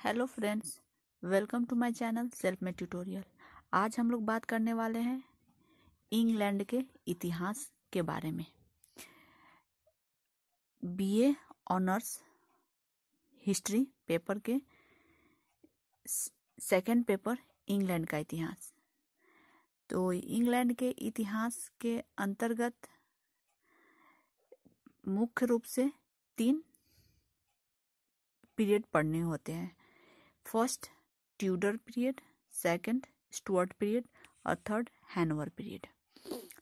Hello friends welcome to my channel self में tutorial आज हम लोग बात करने वाले हैं इंग्लैंड के इतिहास के बारे में। बीए ऑनर्स हिस्ट्री पेपर के सेकंड पेपर इंग्लैंड का इतिहास। तो इंग्लैंड के इतिहास के अंतर्गत मुख्य रूप से तीन पीरियड पढ़ने होते हैं। First Tudor period, second Stuart period और थर्ड हैनवर पीरियड।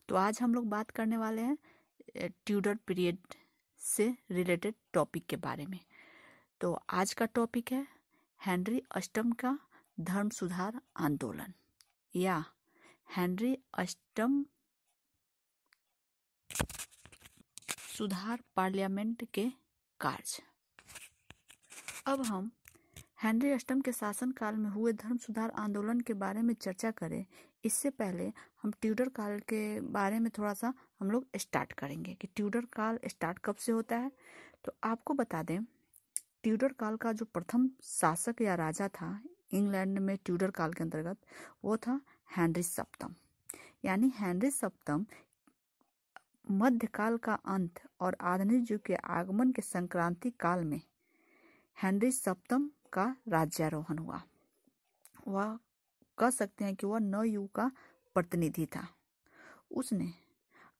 तो आज हम लोग बात करने वाले हैं ट्यूडर पीरियड से रिलेटेड टॉपिक के बारे में। तो आज का टॉपिक है, हेनरी अष्टम का धर्म सुधार आंदोलन। या, हेनरी अष्टम सुधार पार्लियामेंट के कार्य। अब हम हेनरी अष्टम के शासनकाल में हुए धर्म सुधार आंदोलन के बारे में चर्चा करें। इससे पहले हम ट्यूडर काल के बारे में थोड़ा सा हम लोग स्टार्ट करेंगे कि ट्यूडर काल स्टार्ट कब से होता है। तो आपको बता दें, ट्यूडर काल का जो प्रथम शासक या राजा था इंग्लैंड में ट्यूडर काल के अंतर्गत, वो था हैनरी सप्तम। यानी हैनरी सप्तम मध्यकाल का अंत और आधुनिक युग के आगमन के संक्रांति काल में हेनरी सप्तम का राज्यारोहण हुआ। वह कह सकते हैं कि वह नव युग का प्रतिनिधि था। उसने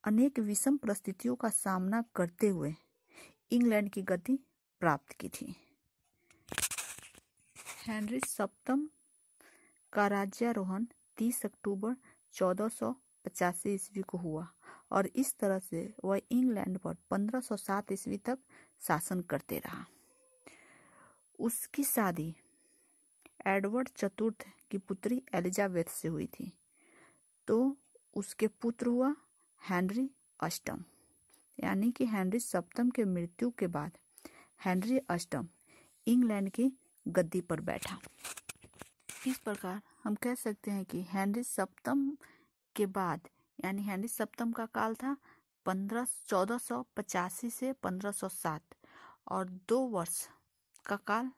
अनेक विषम परिस्थितियों का सामना करते हुए इंग्लैंड की गति प्राप्त की थी। हेनरी सप्तम का राज्यारोहण 30 अक्टूबर चौदह ईस्वी को हुआ और इस तरह से वह इंग्लैंड पर 1507 ईस्वी तक शासन करते रहा। उसकी शादी। एडवर्ड चतुर्थ की पुत्री एलिजाबेथ से हुई थी तो उसके पुत्र हुआ हेनरी अष्टम। यानी कि हेनरी सप्तम के मृत्यु के बाद हेनरी अष्टम इंग्लैंड की गद्दी पर बैठा। इस प्रकार हम कह सकते हैं कि हेनरी सप्तम के बाद, यानी हेनरी सप्तम का काल था पंद्रह, चौदह सौ पचासी से पंद्रह सौ सात, और दो वर्ष का काल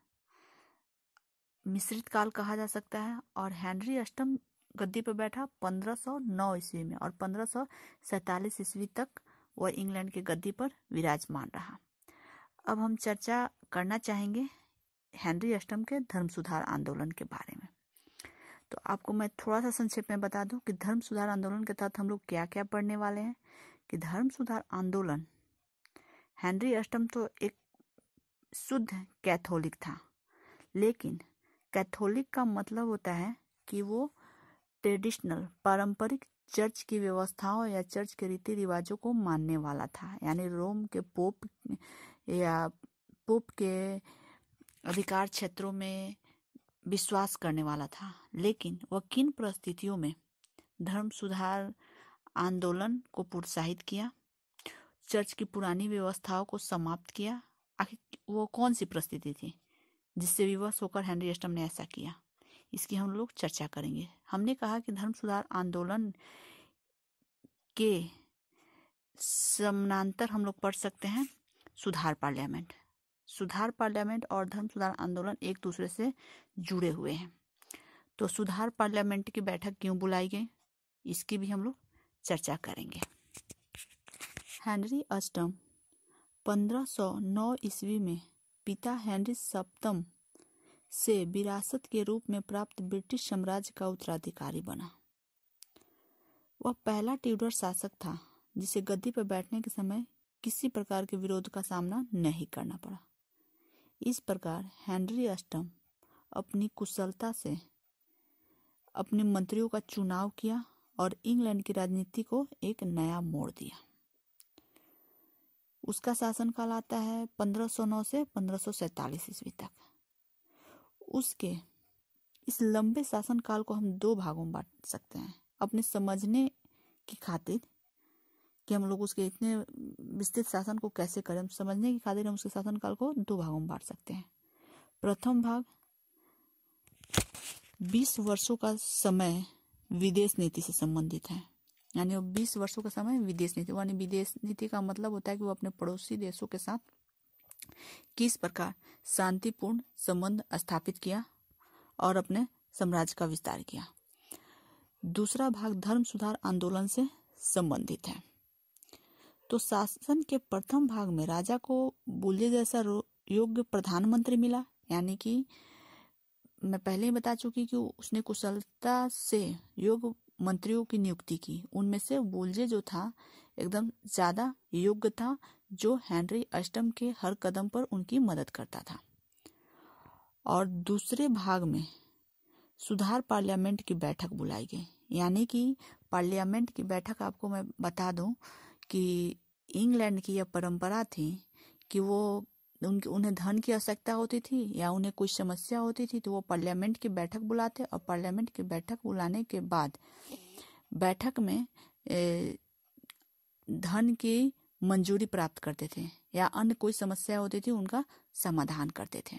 मिश्रित काल कहा जा सकता है और हेनरी अष्टम गद्दी पर बैठा 1509 ईस्वी में और पंद्रह ईस्वी तक वह इंग्लैंड के गद्दी पर विराजमान रहा। अब हम चर्चा करना चाहेंगे हेनरी अष्टम के धर्म सुधार आंदोलन के बारे में। तो आपको मैं थोड़ा सा संक्षेप में बता दूँ कि धर्म सुधार आंदोलन के तहत हम लोग क्या क्या पढ़ने वाले हैं कि धर्म सुधार आंदोलन, हेनरी अष्टम तो एक शुद्ध कैथोलिक था। लेकिन कैथोलिक का मतलब होता है कि वो ट्रेडिशनल, पारंपरिक चर्च की व्यवस्थाओं या चर्च के रीति रिवाजों को मानने वाला था। यानी रोम के पोप या पोप के अधिकार क्षेत्रों में विश्वास करने वाला था। लेकिन वह किन परिस्थितियों में धर्म सुधार आंदोलन को प्रोत्साहित किया, चर्च की पुरानी व्यवस्थाओं को समाप्त किया, आखिर वो कौन सी परिस्थिति थी? जिससे विवश होकर हेनरी अष्टम ने ऐसा किया। इसकी हम लोग चर्चा करेंगे। हमने कहा कि धर्म सुधार आंदोलन के समानांतर हम लोग पढ़ सकते हैं। सुधार पार्लियामेंट। सुधार पार्लियामेंट और धर्म सुधार आंदोलन एक दूसरे से जुड़े हुए हैं। तो सुधार पार्लियामेंट की बैठक क्यों बुलाई गई? इसकी भी हम लोग चर्चा करेंगे। हेनरी अष्टम 1509 ईस्वी में पिता हेनरी सप्तम से विरासत के रूप में प्राप्त ब्रिटिश साम्राज्य का उत्तराधिकारी बना। वह पहला ट्यूडर शासक था, जिसे गद्दी पर बैठने के समय किसी प्रकार के विरोध का सामना नहीं करना पड़ा। इस प्रकार हेनरी अष्टम अपनी कुशलता से अपने मंत्रियों का चुनाव किया और इंग्लैंड की राजनीति को एक नया मोड़ दिया। उसका शासनकाल आता है 1509 से पंद्रह ईस्वी तक। उसके इस लंबे शासनकाल को हम दो भागों में बांट सकते हैं, अपने समझने की खातिर कि हम लोग उसके इतने विस्तृत शासन को कैसे करें समझने की खातिर हम उसके शासनकाल को दो भागों में बांट सकते हैं। प्रथम भाग 20 वर्षों का समय विदेश नीति से संबंधित है। यानी वो बीस वर्षों का समय विदेश नीति, यानी विदेश नीति का मतलब होता है कि वो अपने पड़ोसी देशों के साथ किस प्रकार शांतिपूर्ण संबंध स्थापित किया और अपने साम्राज्य का विस्तार किया। दूसरा भाग धर्म सुधार आंदोलन से संबंधित है। तो शासन के प्रथम भाग में राजा को बुल्ले जैसा योग्य प्रधानमंत्री मिला, यानी कि मैं पहले ही बता चुकी कि उसने कुशलता से योग्य मंत्रियों की नियुक्ति की। उनमें से बुलजे जो था, एकदम ज़्यादा योग्य था, जो हेनरी अष्टम के हर कदम पर उनकी मदद करता था। और दूसरे भाग में सुधार पार्लियामेंट की बैठक बुलाई गई। यानी कि पार्लियामेंट की बैठक आपको मैं बता दूँ कि इंग्लैंड की यह परंपरा थी कि वो उनकी, उन्हें धन की आवश्यकता होती थी या उन्हें कोई समस्या होती थी तो वो पार्लियामेंट की बैठक बुलाते और पार्लियामेंट की बैठक बुलाने के बाद बैठक में धन की मंजूरी प्राप्त करते थे या अन्य कोई समस्या होती थी, उनका समाधान करते थे।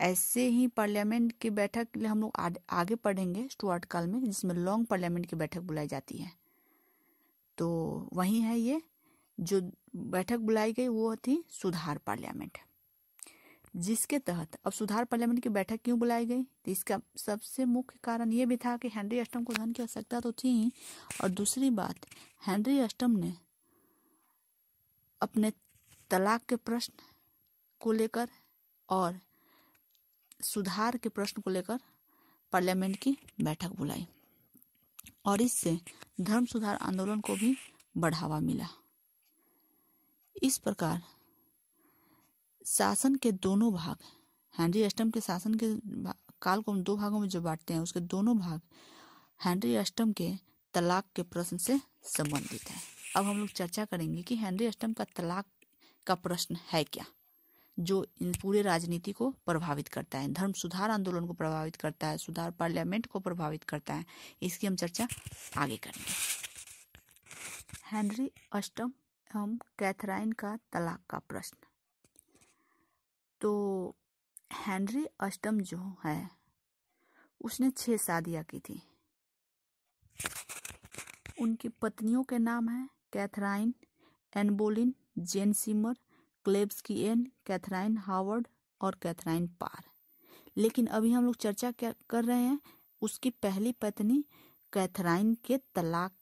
ऐसे ही पार्लियामेंट की बैठक के लिए हम लोग आगे पढ़ेंगे स्टुअर्ट काल में, जिसमें लॉन्ग पार्लियामेंट की बैठक बुलाई जाती है। तो वही है ये। जो बैठक बुलाई गई, वो थी सुधार पार्लियामेंट। जिसके तहत अब सुधार पार्लियामेंट की बैठक क्यों बुलाई गई? तो इसका सबसे मुख्य कारण ये भी था कि हेनरी अष्टम को धन की आवश्यकता तो थी। और दूसरी बात, हेनरी अष्टम ने अपने तलाक के प्रश्न को लेकर और सुधार के प्रश्न को लेकर पार्लियामेंट की बैठक बुलाई। और इससे धर्म सुधार आंदोलन को भी बढ़ावा मिला। इस प्रकार, शासन के दोनों भाग, हेनरी अष्टम के शासन के काल को हम दो भागों में जो बांटते हैं, उसके दोनों भाग, हेनरी अष्टम के तलाक के प्रश्न से संबंधित है। अब हम लोग चर्चा करेंगे कि हेनरी अष्टम का तलाक का प्रश्न है क्या, जो इन पूरे राजनीति को प्रभावित करता है, धर्म सुधार आंदोलन को प्रभावित करता है, सुधार पार्लियामेंट को प्रभावित करता है, इसकी हम चर्चा आगे करेंगे। हेनरी अष्टम एवं कैथराइन का तलाक का प्रश्न। तो हेनरी अष्टम जो है, उसने छह शादियाँ की थी। उनकी पत्नियों के नाम है Catherine Anne Boleyn, Jane Seymour, Cleves की एन कैथराइन हावर्ड और कैथराइन पार। लेकिन अभी हम लोग चर्चा कर रहे हैं, उसकी पहली पत्नी कैथराइन के तलाक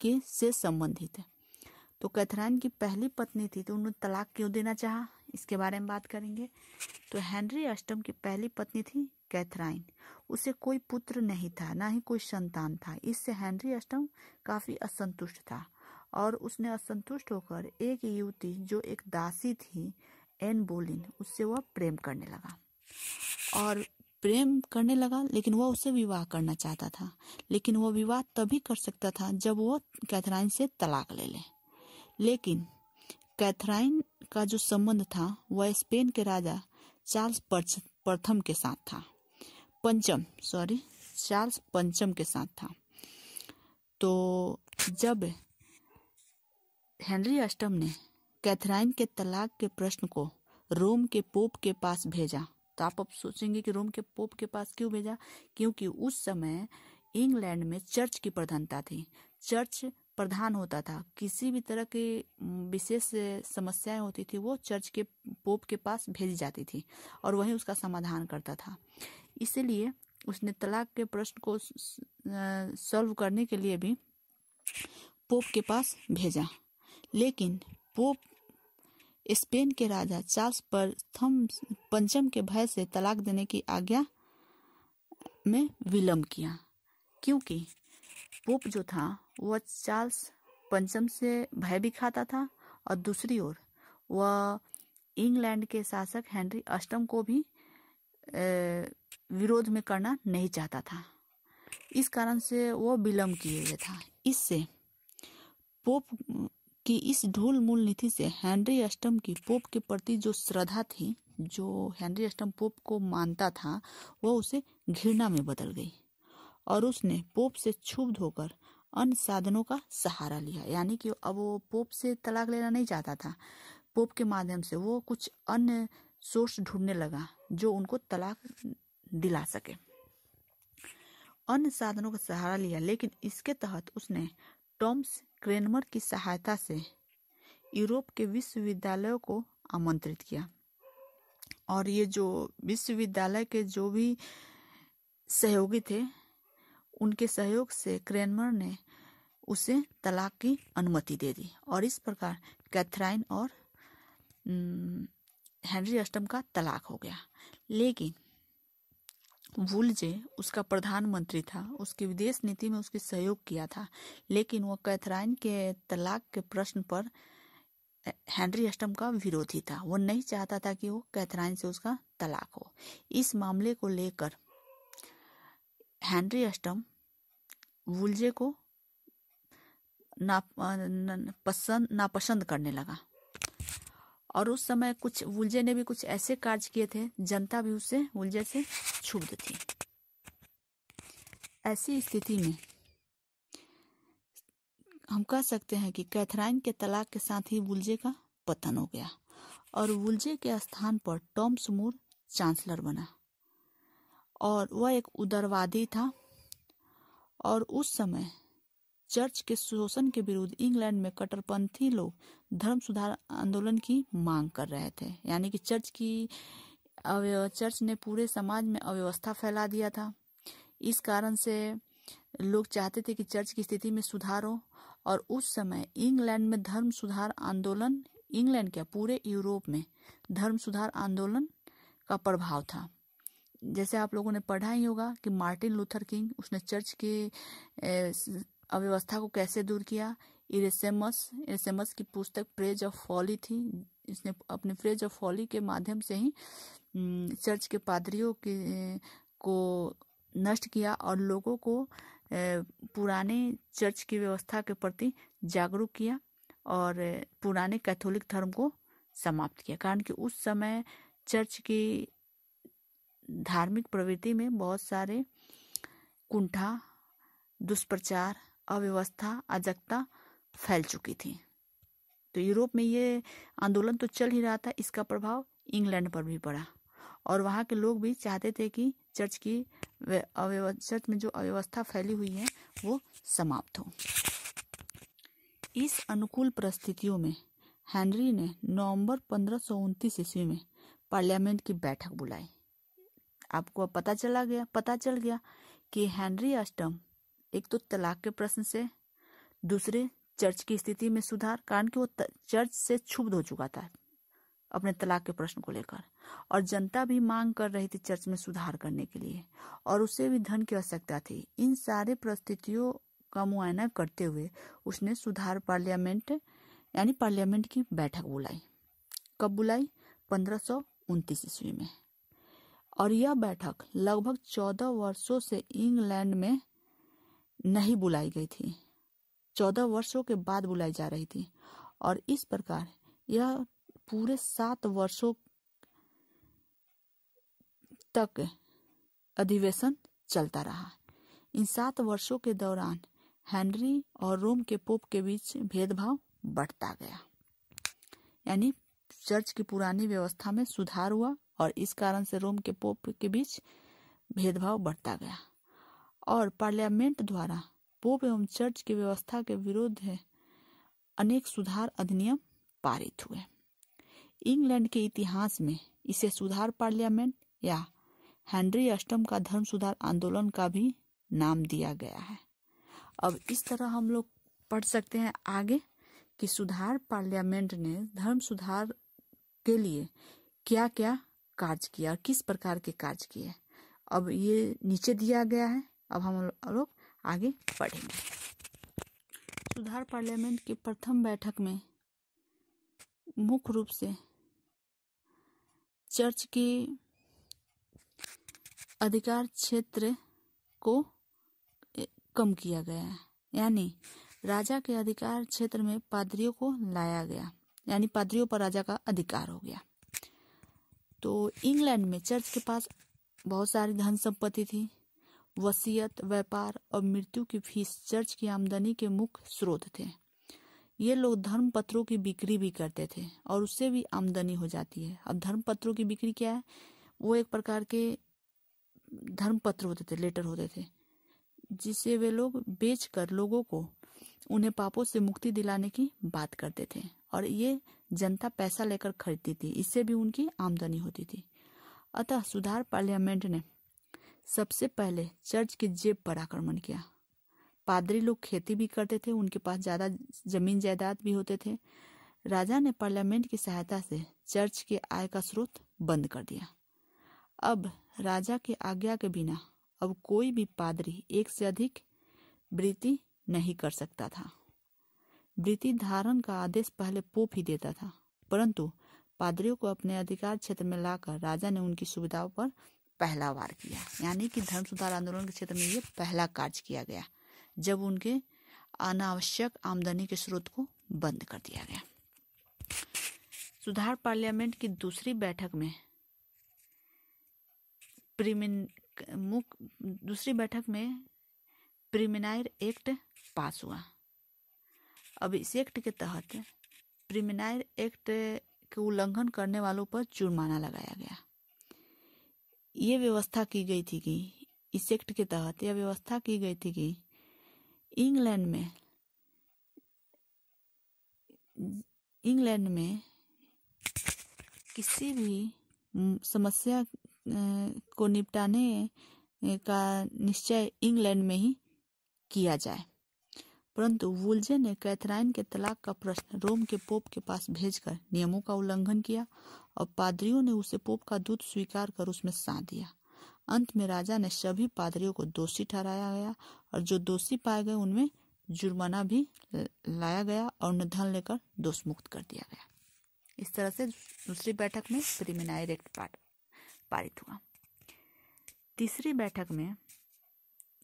के से संबंधित है। तो कैथराइन की पहली पत्नी थी तो उन्होंने तलाक क्यों देना चाहा? इसके बारे में बात करेंगे। तो हेनरी अष्टम की पहली पत्नी थी कैथराइन उसे कोई पुत्र नहीं था, ना ही कोई संतान था। इससे हेनरी अष्टम काफ़ी असंतुष्ट था और उसने असंतुष्ट होकर एक युवती जो एक दासी थी, एन बोलिन, उससे वह प्रेम करने लगा। और प्रेम करने लगा, लेकिन वह उससे विवाह करना चाहता था। लेकिन वह विवाह तभी कर सकता था जब वह कैथराइन से तलाक ले ले। लेकिन कैथराइन का जो संबंध था, वह स्पेन के राजा चार्ल्स प्रथम के साथ था। पंचम, सॉरी, चार्ल्स पंचम के साथ था। तो जब हेनरी अष्टम ने कैथराइन के तलाक के प्रश्न को रोम के पोप के पास भेजा तो आप अब सोचेंगे कि रोम के पोप के पास क्यों भेजा? क्योंकि उस समय इंग्लैंड में चर्च की प्रधानता थी। चर्च प्रधान होता था। किसी भी तरह की विशेष समस्याएँ होती थी, वो चर्च के पोप के पास भेजी जाती थी और वही उसका समाधान करता था। इसलिए उसने तलाक के प्रश्न को सॉल्व करने के लिए भी पोप के पास भेजा। लेकिन पोप स्पेन के राजा चार्ल्स प्रथम पंचम के भय से तलाक देने की आज्ञा में विलंब किया, क्योंकि पोप जो था, वह चार्ल्स पंचम से भय भी खाता था और दूसरी ओर, वह इंग्लैंड के शासक हेनरी अष्टम को भी विरोध में करना नहीं चाहता था। इस कारण से वो विलंब किए हुए था। इससे पोप की इस ढोल मूल नीति से हेनरी अष्टम की पोप के प्रति जो श्रद्धा थी, जो हेनरी अष्टम पोप को मानता था, वह उसे घृणा में बदल गई। और उसने पोप से क्षुब्ध होकर अन्य साधनों का सहारा लिया। यानी कि अब वो पोप से तलाक लेना नहीं चाहता था। पोप के माध्यम से वो कुछ अन्य सोर्स ढूँढने लगा जो उनको तलाक दिला सके। अन्य साधनों का सहारा लिया, लेकिन इसके तहत उसने टॉम्स क्रेनमर की सहायता से यूरोप के विश्वविद्यालयों को आमंत्रित किया। और ये जो विश्वविद्यालय के जो भी सहयोगी थे उनके सहयोग से क्रेनमर ने उसे तलाक की अनुमति दे दी और इस प्रकार कैथराइन और हेनरी अष्टम का तलाक हो गया। लेकिन वुलजे, उसका प्रधानमंत्री था, उसकी विदेश नीति में उसके सहयोग किया था, लेकिन वो कैथराइन के तलाक के प्रश्न पर हेनरी अष्टम का विरोधी था। वो नहीं चाहता था कि वो कैथराइन से उसका तलाक हो। इस मामले को लेकर हेनरी अष्टम वुलजे को ना पसंद नापसंद करने लगा। और उस समय कुछ वुलजे ने भी कुछ ऐसे कार्य किए थे, जनता भी उससे वुलजे से क्षुब्ध थी ऐसी स्थिति में हम कह सकते हैं कि कैथराइन के तलाक के साथ ही वुलजे का पतन हो गया और वुलजे के स्थान पर टॉम सुमूर चांसलर बना। और वह एक उदारवादी था। और उस समय चर्च के शोषण के विरुद्ध इंग्लैंड में कट्टरपंथी लोग धर्म सुधार आंदोलन की मांग कर रहे थे। यानी कि चर्च की चर्च ने पूरे समाज में अव्यवस्था फैला दिया था। इस कारण से लोग चाहते थे कि चर्च की स्थिति में सुधार हो। और उस समय इंग्लैंड में धर्म सुधार आंदोलन, इंग्लैंड क्या, पूरे यूरोप में धर्म सुधार आंदोलन का प्रभाव था। जैसे आप लोगों ने पढ़ा ही होगा कि मार्टिन लूथर किंग, उसने चर्च के अव्यवस्था को कैसे दूर किया? इरेसेमस इरेसेमस की पुस्तक प्रेज ऑफ़ फॉली थी। इसने अपने प्रेज ऑफ़ फॉली के माध्यम से ही चर्च के पादरियों के, को नष्ट किया और लोगों को पुराने चर्च की व्यवस्था के प्रति जागरूक किया और, पुराने कैथोलिक धर्म को समाप्त किया। कारण कि उस समय चर्च की धार्मिक प्रवृत्ति में बहुत सारे कुंठा, दुष्प्रचार, अव्यवस्था, अजगता फैल चुकी थी। तो यूरोप में ये आंदोलन तो चल ही रहा था, इसका प्रभाव इंग्लैंड पर भी पड़ा। और वहाँ के लोग भी चाहते थे कि चर्च की चर्च में जो अव्यवस्था फैली हुई है, वो समाप्त हो। इस अनुकूल परिस्थितियों में हेनरी ने नवंबर पंद्रह ईस्वी में पार्लियामेंट की बैठक बुलाई। आपको अब पता चला गया, पता चल गया कि हेनरी अष्टम एक तो तलाक के प्रश्न से, दूसरे चर्च की स्थिति में सुधार, कारण कि वो चर्च से क्षुब्ध हो चुका था अपने तलाक के प्रश्न को लेकर। और जनता भी मांग कर रही थी चर्च में सुधार करने के लिए। और उसे भी धन की आवश्यकता थी। इन सारे परिस्थितियों का मुआयना करते हुए उसने सुधार पार्लियामेंट, यानी पार्लियामेंट की बैठक बुलाई। कब बुलाई? पंद्रह ईस्वी में। और यह बैठक लगभग चौदह वर्षों से इंग्लैंड में नहीं बुलाई गई थी। चौदह वर्षों के बाद बुलाई जा रही थी और इस प्रकार यह पूरे सात वर्षों तक अधिवेशन चलता रहा। इन सात वर्षों के दौरान हेनरी और रोम के पोप के बीच भेदभाव बढ़ता गया। यानी चर्च की पुरानी व्यवस्था में सुधार हुआ और इस कारण से रोम के पोप के बीच भेदभाव बढ़ता गया। और पार्लियामेंट द्वारा पोप एवं चर्च की व्यवस्था के विरोध अनेक सुधार अधिनियम पारित हुए। इंग्लैंड के इतिहास में इसे सुधार पार्लियामेंट या हेनरी अष्टम का धर्म सुधार आंदोलन का भी नाम दिया गया है। अब इस तरह हम लोग पढ़ सकते हैं आगे कि सुधार पार्लियामेंट ने धर्म सुधार के लिए क्या क्या कार्य किया और किस प्रकार के कार्य किए? अब ये नीचे दिया गया है, अब हम लोग आगे पढ़ेंगे सुधार पार्लियामेंट की प्रथम बैठक में मुख्य रूप से चर्च के अधिकार क्षेत्र को कम किया गया है, यानी राजा के अधिकार क्षेत्र में पादरियों को लाया गया, यानी पादरियों पर राजा का अधिकार हो गया। तो इंग्लैंड में चर्च के पास बहुत सारी धन संपत्ति थी। वसीयत, व्यापार और मृत्यु की फ़ीस चर्च की आमदनी के मुख्य स्रोत थे। ये लोग धर्म पत्रों की बिक्री भी करते थे और उससे भी आमदनी हो जाती है। अब धर्म पत्रों की बिक्री क्या है? वो एक प्रकार के धर्म पत्र होते थे, लेटर होते थे, जिसे वे लोग बेचकर लोगों को उन्हें पापों से मुक्ति दिलाने की बात करते थे। और ये जनता पैसा लेकर खरीदती थी। इससे भी उनकी आमदनी होती थी। अतः सुधार पार्लियामेंट ने सबसे पहले चर्च की जेब पर आक्रमण किया। पादरी लोग खेती भी करते थे, उनके पास ज़्यादा ज़मीन जायदाद भी होते थे। राजा ने पार्लियामेंट की सहायता से चर्च के आय का स्रोत बंद कर दिया। अब राजा के आज्ञा के बिना अब कोई भी पादरी एक से अधिक वृत्ति नहीं कर सकता था। वृत्ति धारण का आदेश पहले पोप ही देता था। परंतु पादरियों को अपने अधिकार क्षेत्र में लाकर राजा ने उनकी सुविधाओं पर पहला वार किया। यानी कि धर्म सुधार आंदोलन के क्षेत्र में ये पहला कार्य किया गया, जब उनके अनावश्यक आमदनी के स्रोत को बंद कर दिया गया। सुधार पार्लियामेंट की दूसरी बैठक में मुख दूसरी बैठक में प्रिमिनायर एक्ट पास हुआ। अब इस एक्ट के तहत प्रिमिनायर एक्ट के उल्लंघन करने वालों पर जुर्माना लगाया गया। ये व्यवस्था की गई थी कि इस एक्ट के तहत यह व्यवस्था की गई थी कि इंग्लैंड में इंग्लैंड में किसी भी समस्या को निपटाने का निश्चय इंग्लैंड में ही किया जाए। परंतु वुलजे ने कैथराइन के तलाक का प्रश्न रोम के पोप के पास भेजकर नियमों का उल्लंघन किया और पादरियों ने उसे पोप का दूध स्वीकार कर उसमें सा दिया। अंत में राजा ने सभी पादरियों को दोषी ठहराया गया और जो दोषी पाए गए उनमें जुर्माना भी लाया गया और उन्हें धन लेकर दोष मुक्त कर दिया गया। इस तरह से दूसरी बैठक में प्रिमिनायर एक्ट पारित हुआ। तीसरी बैठक में,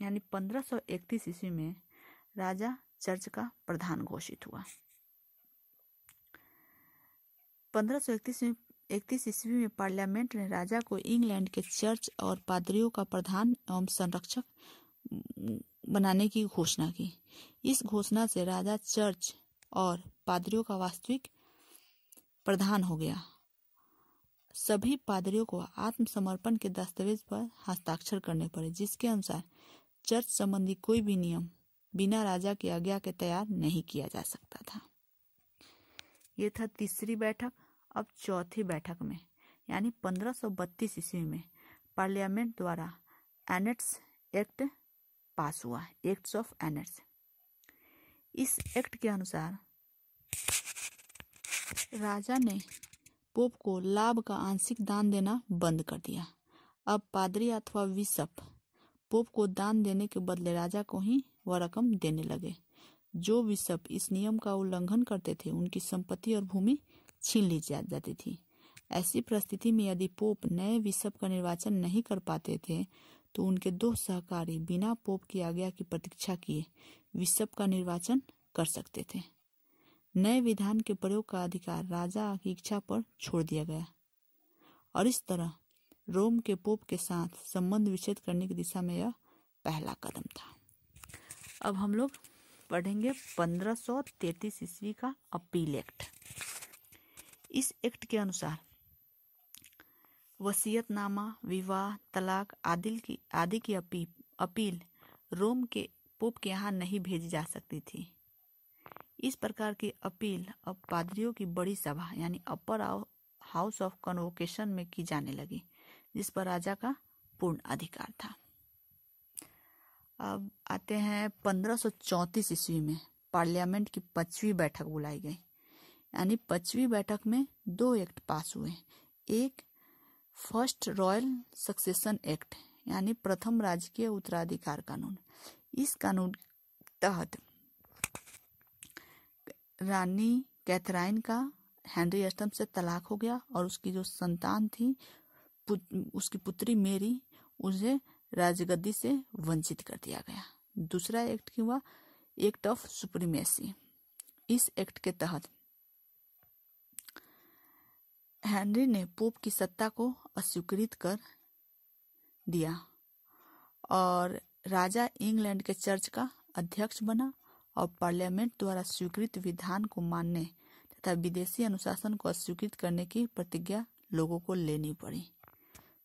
यानी 1531 ईस्वी में, राजा चर्च का प्रधान घोषित हुआ। 1531 में, इकतीस ईस्वी में पार्लियामेंट ने राजा को इंग्लैंड के चर्च और पादरियों का प्रधान एवं संरक्षक बनाने की घोषणा की। इस घोषणा से राजा चर्च और पादरियों का वास्तविक प्रधान हो गया। सभी पादरियों को आत्मसमर्पण के दस्तावेज़ पर हस्ताक्षर करने पड़े, जिसके अनुसार चर्च संबंधी कोई भी नियम बिना राजा की आज्ञा के तैयार नहीं किया जा सकता था। ये था तीसरी बैठक, अब चौथी बैठक में, यानी 1532 ईस्वी में, पार्लियामेंट द्वारा एनेट्स एक्ट पास हुआ, एक्ट्स ऑफ़ एनेट्स। इस एक्ट के अनुसार राजा ने पोप को लाभ का आंशिक दान देना बंद कर दिया। अब पादरी अथवा बिशप पोप को दान देने के बदले राजा को ही वह रकम देने लगे। जो बिशप इस नियम का उल्लंघन करते थे, उनकी संपत्ति और भूमि छीन ली जा, जाती थी। ऐसी परिस्थिति में यदि पोप नए बिशप का निर्वाचन नहीं कर पाते थे तो उनके दो सहकारी बिना पोप की आज्ञा की प्रतीक्षा किए बिशप का निर्वाचन कर सकते थे। नए विधान के प्रयोग का अधिकार राजा की इच्छा पर छोड़ दिया गया। और इस तरह रोम के पोप के साथ संबंध विच्छेद करने की दिशा में यह पहला कदम था। अब हम लोग पढ़ेंगे 1533 ईस्वी का अपील एक्ट। इस एक्ट के अनुसार वसीयतनामा, विवाह, तलाक आदि की आदि की अपील अपील रोम के पोप के यहाँ नहीं भेजी जा सकती थी। इस प्रकार की अपील अब पादरियों की बड़ी सभा, यानी अपर हाउस ऑफ़ कन्वोकेशन में की जाने लगी, जिस पर राजा का पूर्ण अधिकार था। अब आते हैं 1534 ईस्वी में। पार्लियामेंट की पांचवी बैठक बुलाई गई। यानी पांचवी बैठक में दो एक्ट पास हुए। एक फ़र्स्ट रॉयल सक्सेशन एक्ट यानी प्रथम राजकीय उत्तराधिकार कानून। इस कानून तहत रानी कैथराइन का हेनरी अष्टम से तलाक हो गया और उसकी जो संतान थी पुत, उसकी पुत्री मेरी उसे राजगद्दी से वंचित कर दिया गया। दूसरा एक्ट की हुआ एक्ट ऑफ़ सुप्रीमेसी इस एक्ट के तहत हेनरी ने पोप की सत्ता को अस्वीकृत कर दिया और राजा इंग्लैंड के चर्च का अध्यक्ष बना और पार्लियामेंट द्वारा स्वीकृत विधान को मानने तथा विदेशी अनुशासन को अस्वीकृत करने की प्रतिज्ञा लोगों को लेनी पड़ी।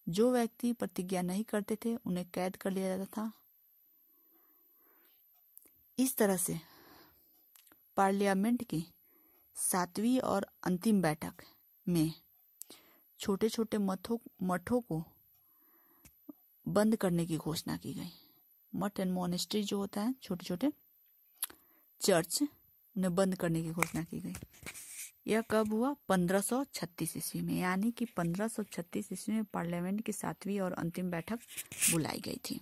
जो व्यक्ति प्रतिज्ञा नहीं करते थे, उन्हें कैद कर लिया जाता था। इस तरह से पार्लियामेंट की सातवीं और अंतिम बैठक में छोटे छोटे मठों मठों को बंद करने की घोषणा की गई। मठ एंड मोनेस्ट्री जो होता है छोटे छोटे चर्च उन्हें बंद करने की घोषणा की गई। यह कब हुआ? 1536 ईस्वी में, यानी कि 1536 ईस्वी में पार्लियामेंट की सातवीं और अंतिम बैठक बुलाई गई थी।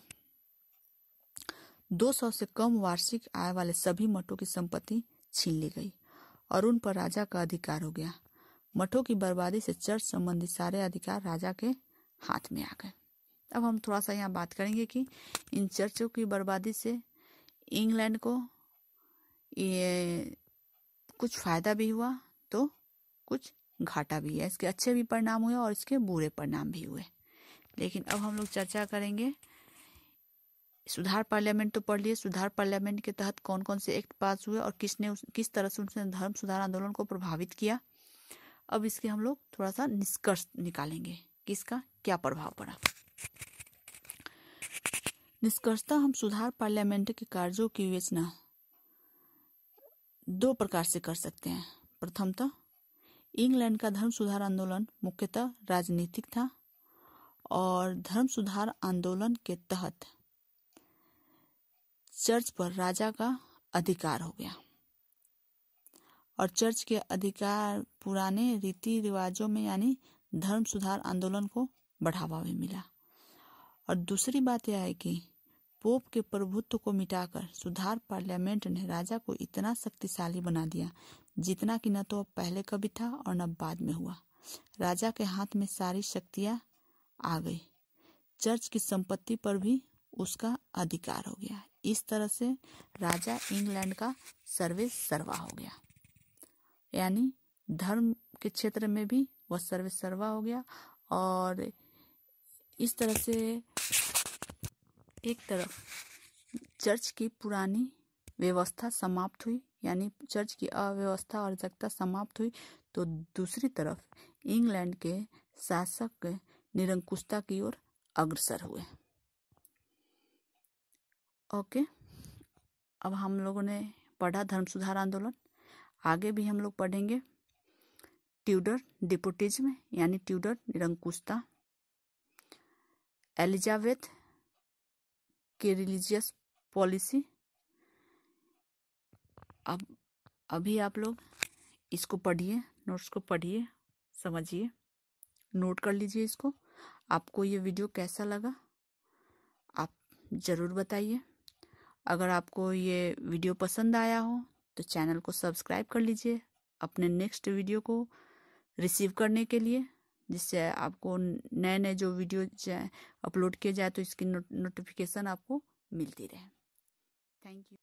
200 से कम वार्षिक आय वाले सभी मठों की संपत्ति छीन ली गई और उन पर राजा का अधिकार हो गया। मठों की बर्बादी से चर्च संबंधी सारे अधिकार राजा के हाथ में आ गए। अब हम थोड़ा सा यहाँ बात करेंगे कि इन चर्चों की बर्बादी से इंग्लैंड को ये कुछ फ़ायदा भी हुआ तो कुछ घाटा भी है। इसके अच्छे भी परिणाम हुए और इसके बुरे परिणाम भी हुए। लेकिन अब हम लोग चर्चा करेंगे सुधार पार्लियामेंट तो पढ़ लिए। सुधार पार्लियामेंट के तहत कौन कौन से एक्ट पास हुए और किसने उस, किस तरह से उसने धर्म सुधार आंदोलन को प्रभावित किया। अब इसके हम लोग थोड़ा सा निष्कर्ष निकालेंगे कि इसका क्या प्रभाव पड़ा। निष्कर्षता हम सुधार पार्लियामेंट के कार्यों की विवेचना दो प्रकार से कर सकते हैं। प्रथमतः इंग्लैंड का धर्म सुधार आंदोलन मुख्यतः राजनीतिक था और धर्म सुधार आंदोलन के तहत चर्च पर राजा का अधिकार हो गया। और चर्च के अधिकार पुराने रीति रिवाजों में यानी धर्म सुधार आंदोलन को बढ़ावा भी मिला। और दूसरी बात यह है कि पोप के प्रभुत्व को मिटाकर सुधार पार्लियामेंट ने राजा को इतना शक्तिशाली बना दिया जितना कि न तो अब पहले कभी था और न बाद में हुआ। राजा के हाथ में सारी शक्तियाँ आ गई। चर्च की संपत्ति पर भी उसका अधिकार हो गया। इस तरह से राजा इंग्लैंड का सर्वे सर्वा हो गया। यानी धर्म के क्षेत्र में भी वह सर्वे सर्वा हो गया और इस तरह से एक तरफ़ चर्च की पुरानी व्यवस्था समाप्त हुई, यानी चर्च की अव्यवस्था और जगता समाप्त हुई तो दूसरी तरफ़ इंग्लैंड के शासक निरंकुशता की ओर अग्रसर हुए। ओके, अब हम लोगों ने पढ़ा धर्म सुधार आंदोलन। आगे भी हम लोग पढ़ेंगे। ट्यूडर डिपोटिज्म, यानी ट्यूडर निरंकुशता। एलिजाबेथ की रिलीजियस पॉलिसी अब, अभी आप लोग इसको पढ़िए, नोट्स को पढ़िए, समझिए, नोट कर लीजिए इसको। आपको ये वीडियो कैसा लगा, आप ज़रूर बताइए। अगर आपको ये वीडियो पसंद आया हो तो चैनल को सब्सक्राइब कर लीजिए अपने नेक्स्ट वीडियो को रिसीव करने के लिए, जिससे आपको नए नए जो वीडियो अपलोड किए जाए तो इसकी नोटिफिकेशन आपको मिलती रहे। Thank you.